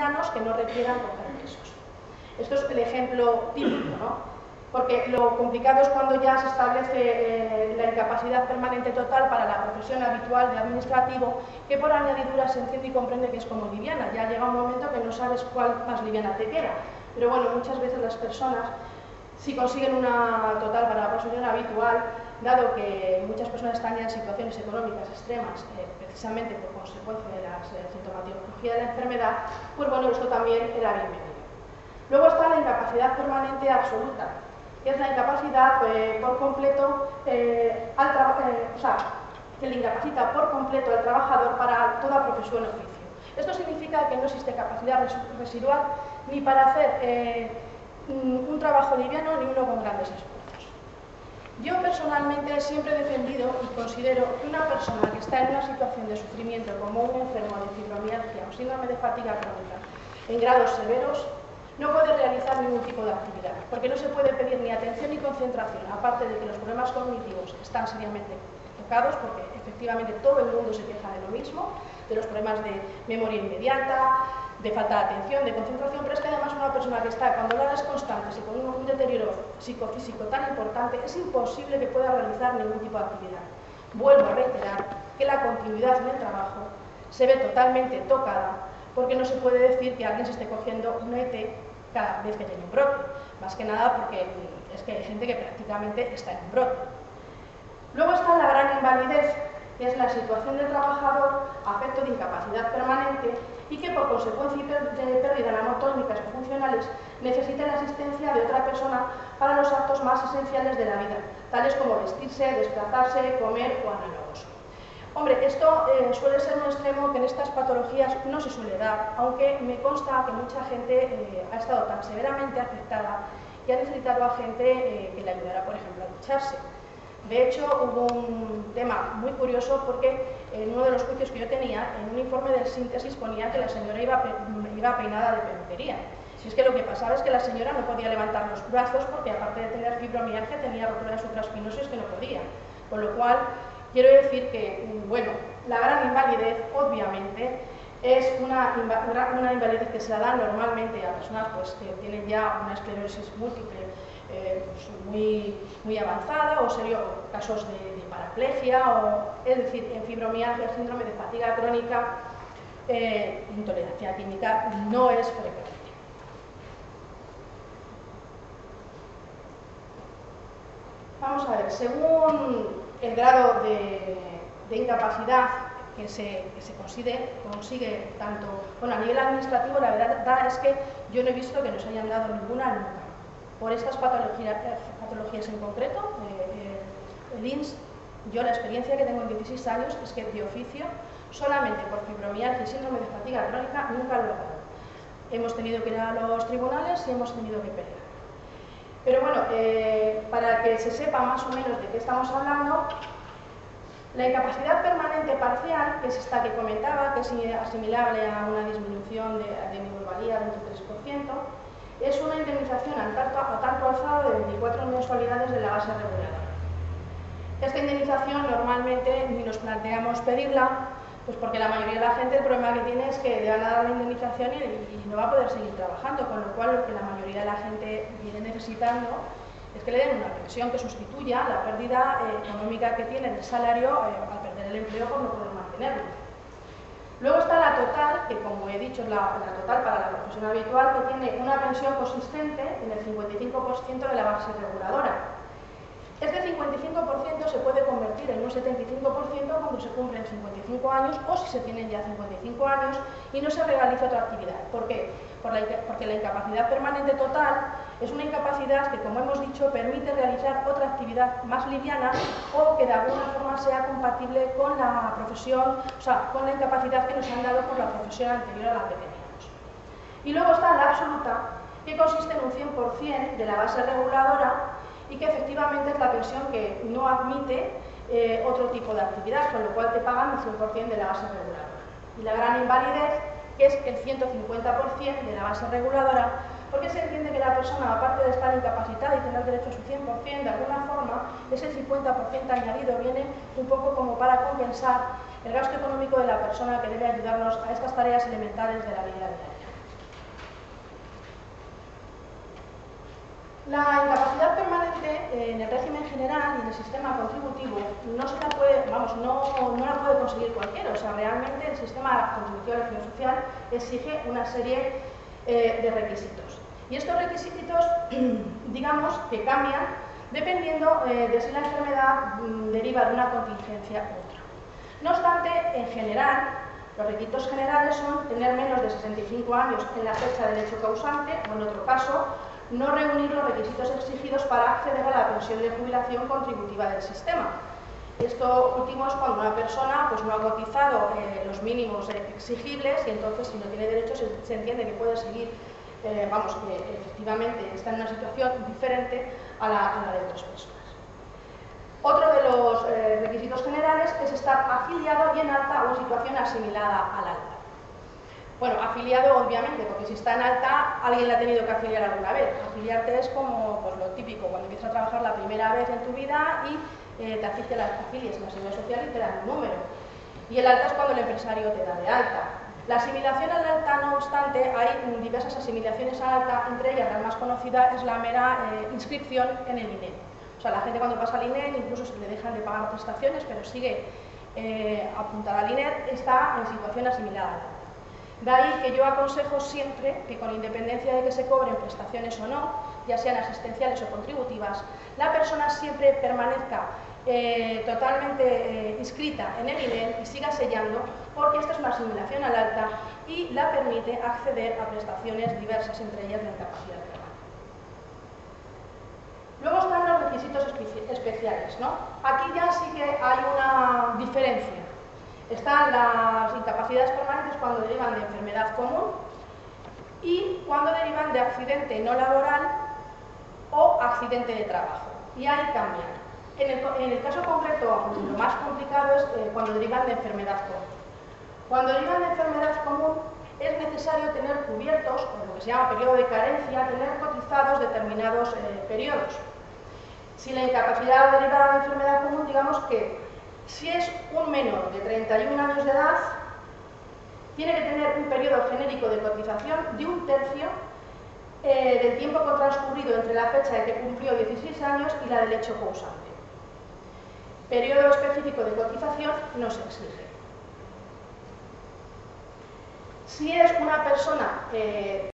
livianos que no requieran coger pesos. Esto es el ejemplo típico, ¿no? Porque lo complicado es cuando ya se establece eh, la incapacidad permanente total para la profesión habitual de administrativo, que por añadidura se entiende y comprende que es como liviana. Ya llega un momento que no sabes cuál más liviana te queda. Pero bueno, muchas veces las personas, si consiguen una total para la profesión habitual, dado que muchas personas están ya en situaciones económicas extremas, eh, precisamente por consecuencia de la sintomatología de la enfermedad, pues bueno, esto también era bienvenido. Luego está la incapacidad permanente absoluta, que es la incapacidad eh, por completo eh, al o sea, que le incapacita por completo al trabajador para toda profesión o oficio. Esto significa que no existe capacidad residual ni para hacer un trabajo liviano ni uno con grandes esfuerzos. Yo personalmente siempre he defendido y considero que una persona que está en una situación de sufrimiento como un enfermo de fibromialgia o síndrome de fatiga crónica en grados severos no puede realizar ningún tipo de actividad, porque no se puede pedir ni atención ni concentración, aparte de que los problemas cognitivos están seriamente tocados, porque efectivamente todo el mundo se queja de lo mismo, de los problemas de memoria inmediata, de falta de atención, de concentración, pero es que además una persona que está con dolores constantes y con un deterioro psicofísico tan importante, es imposible que pueda realizar ningún tipo de actividad. Vuelvo a reiterar que la continuidad en el trabajo se ve totalmente tocada porque no se puede decir que alguien se esté cogiendo un ET cada vez que tiene un brote, más que nada porque es que hay gente que prácticamente está en un brote. Luego está la gran invalidez, que es la situación del trabajador a efecto de incapacidad permanente y que por consecuencia de pérdida anatómicas o funcionales necesita la asistencia de otra persona para los actos más esenciales de la vida, tales como vestirse, desplazarse, comer o análogos. Hombre, esto eh, suele ser un extremo que en estas patologías no se suele dar, aunque me consta que mucha gente eh, ha estado tan severamente afectada que ha necesitado a gente eh, que le ayudara, por ejemplo, a ducharse. De hecho, hubo un tema muy curioso porque en uno de los juicios que yo tenía, en un informe de síntesis ponía que la señora iba, peinada de peluquería. Si es que lo que pasaba es que la señora no podía levantar los brazos porque aparte de tener fibromialgia tenía rotura supraespinosis que no podía. Con lo cual, quiero decir que, bueno, la gran invalidez, obviamente, es una, invalidez que se da normalmente a personas pues, que tienen ya una esclerosis múltiple eh, pues, muy, avanzada o serio, casos de, paraplegia, o, es decir, en fibromialgia, síndrome de fatiga crónica, eh, intolerancia química no es frecuente. Vamos a ver, según el grado de, incapacidad que se, consigue, consigue, tanto, bueno, a nivel administrativo la verdad es que yo no he visto que nos hayan dado ninguna por estas patologías, en concreto, eh, eh, el INS, yo la experiencia que tengo en 16 años es que de oficio, solamente por fibromialgia y síndrome de fatiga crónica, nunca lo he logrado. Hemos tenido que ir a los tribunales y hemos tenido que pelear. Pero bueno, eh, para que se sepa más o menos de qué estamos hablando, la incapacidad permanente parcial, que es esta que comentaba, que es asimilable a una disminución de, de mi valía del 23%, es una indemnización a tanto, alzado de 24 mensualidades de la base reguladora. Esta indemnización normalmente ni nos planteamos pedirla, pues porque la mayoría de la gente el problema que tiene es que le van a dar la indemnización y, no va a poder seguir trabajando, con lo cual lo que la mayoría de la gente viene necesitando es que le den una pensión que sustituya la pérdida eh, económica que tiene del salario eh, al perder el empleo por no poder mantenerlo. Luego está la total, que como he dicho es la, total para la profesión habitual, que tiene una pensión consistente en el 55% de la base reguladora. Este 55% se puede convertir en un 75% cuando se cumplen 55 años o si se tienen ya 55 años y no se realiza otra actividad. ¿Por qué? Porque la incapacidad permanente total es una incapacidad que, como hemos dicho, permite realizar otra actividad más liviana o que de alguna forma sea compatible con la profesión, o sea, con la incapacidad que nos han dado por la profesión anterior a la que teníamos. Y luego está la absoluta, que consiste en un 100% de la base reguladora y que efectivamente es la pensión que no admite eh, otro tipo de actividad, con lo cual te pagan el 100% de la base reguladora. Y la gran invalidez que es el 150% de la base reguladora, porque se entiende que la persona, aparte de estar incapacitada y tener derecho a su 100%, de alguna forma, ese 50% añadido viene un poco como para compensar el gasto económico de la persona que debe ayudarnos a estas tareas elementales de la vida diaria. La incapacidad permanente eh, en el régimen general y en el sistema contributivo no se la puede, vamos, no, no la puede conseguir cualquiera. O sea, realmente el sistema contributivo de la social exige una serie eh, de requisitos. Y estos requisitos, digamos, que cambian dependiendo eh, de si la enfermedad mm, deriva de una contingencia u otra. No obstante, en general, los requisitos generales son tener menos de 65 años en la fecha del hecho causante o, en otro caso, no reunir los requisitos exigidos para acceder a la pensión de jubilación contributiva del sistema. Esto último es cuando una persona pues, no ha cotizado eh, los mínimos exigibles y entonces si no tiene derechos se, entiende que puede seguir, eh, vamos, que efectivamente está en una situación diferente a la, de otras personas. Otro de los eh, requisitos generales es estar afiliado y en alta o en situación asimilada al alta. Bueno, afiliado obviamente, porque si está en alta, alguien la ha tenido que afiliar alguna vez. Afiliarte es como pues, lo típico, cuando empiezas a trabajar la primera vez en tu vida y eh, te afilias en la seguridad social y te dan un número. Y el alta es cuando el empresario te da de alta. La asimilación al alta, no obstante, hay diversas asimilaciones al alta, entre ellas la más conocida es la mera eh, inscripción en el INE. O sea, la gente cuando pasa al INE, incluso se le dejan de pagar prestaciones, pero sigue eh, apuntada al INE, está en situación asimilada. De ahí que yo aconsejo siempre que con independencia de que se cobren prestaciones o no, ya sean asistenciales o contributivas, la persona siempre permanezca eh, totalmente eh, inscrita en el nivel y siga sellando porque esta es una asimilación al alta y la permite acceder a prestaciones diversas, entre ellas la incapacidad permanente. Luego están los requisitos especiales. ¿no? Aquí ya sí que hay una diferencia están las incapacidades permanentes cuando derivan de enfermedad común y cuando derivan de accidente no laboral o accidente de trabajo. Y ahí cambian. En el, caso concreto, lo más complicado es eh, cuando derivan de enfermedad común. Cuando derivan de enfermedad común es necesario tener cubiertos, por lo que se llama periodo de carencia, tener cotizados determinados eh, periodos. Si la incapacidad derivada de enfermedad común, digamos que si es un menor de 31 años de edad, tiene que tener un periodo genérico de cotización de un tercio eh, del tiempo transcurrido entre la fecha de que cumplió 16 años y la del hecho causante. Periodo específico de cotización no se exige. Si es una persona eh,